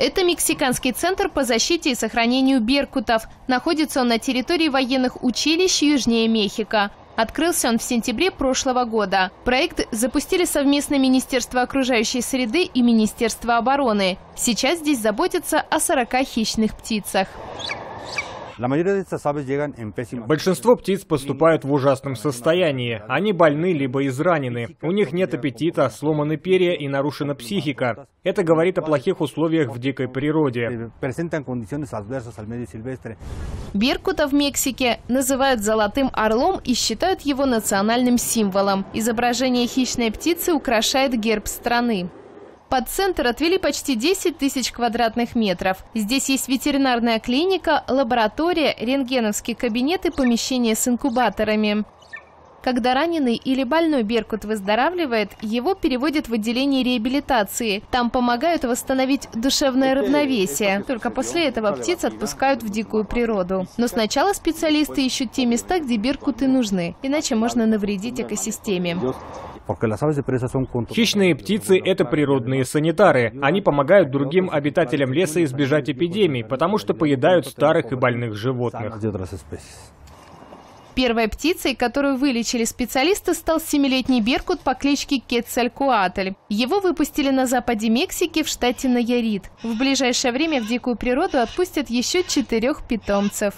Это мексиканский центр по защите и сохранению беркутов. Находится он на территории военных училищ южнее Мехико. Открылся он в сентябре прошлого года. Проект запустили совместно Министерство окружающей среды и Министерство обороны. Сейчас здесь заботятся о 40 хищных птицах. Большинство птиц поступают в ужасном состоянии. Они больны либо изранены. У них нет аппетита, сломаны перья и нарушена психика. Это говорит о плохих условиях в дикой природе. Беркута в Мексике называют золотым орлом и считают его национальным символом. Изображение хищной птицы украшает герб страны. Под центр отвели почти 10 тысяч квадратных метров. Здесь есть ветеринарная клиника, лаборатория, рентгеновский кабинет и помещение с инкубаторами. Когда раненый или больной беркут выздоравливает, его переводят в отделение реабилитации. Там помогают восстановить душевное равновесие. Только после этого птиц отпускают в дикую природу. Но сначала специалисты ищут те места, где беркуты нужны, иначе можно навредить экосистеме. Хищные птицы – это природные санитары. Они помогают другим обитателям леса избежать эпидемий, потому что поедают старых и больных животных. Первой птицей, которую вылечили специалисты, стал семилетний беркут по кличке Кетцалькуатль. Его выпустили на западе Мексики в штате Наярит. В ближайшее время в дикую природу отпустят еще четырех питомцев.